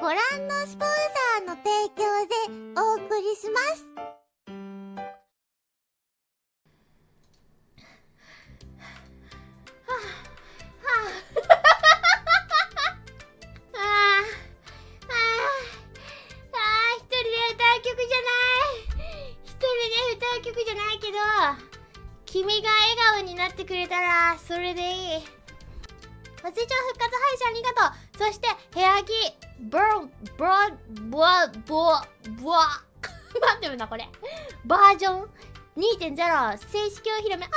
ご覧のスポンサーの提供でお送りします。ああーあー一人で歌う曲じゃない。一人で歌う曲じゃないけど君が笑顔になってくれたらそれでいい。松井ちゃん復活配信ありがとう。そして部屋着。ブロブロボワボボワ待ってるなこれ。バージョン。2.0正式お披露目。おめでと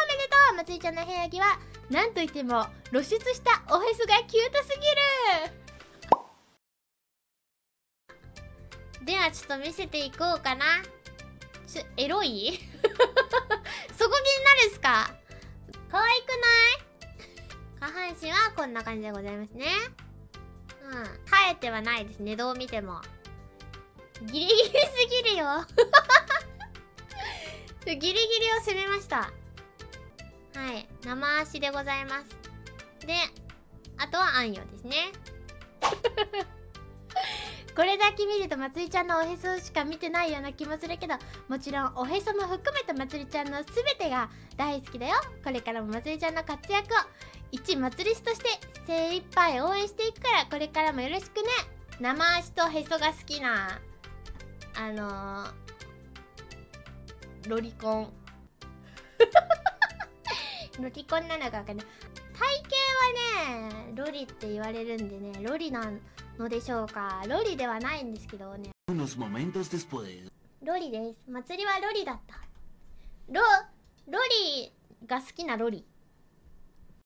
う松井ちゃんの部屋着はなんといっても露出したおへそがキュートすぎる。ではちょっと見せていこうかな。ちょエロい？そこ気になるっすか？可愛くない？下半身はこんな感じでございますね。うん。耐えてはないですねどう見ても。ギリギリすぎるよ。ギリギリを攻めました。はい。生足でございます。であとはあんよですね。これだけ見るとまつりちゃんのおへそしか見てないような気もするけどもちろんおへそも含めたまつりちゃんの全てが大好きだよ。これからもまつりちゃんの活躍を一まつり師として精一杯応援していくからこれからもよろしくね。生足とへそが好きなあのー、ロリコン。ロリコンなのかわかんない。体型はねロリって言われるんでねロリなのでしょうか。ロリではないんですけどね.ロリです。祭りはロリだった。ロロリが好きなロリ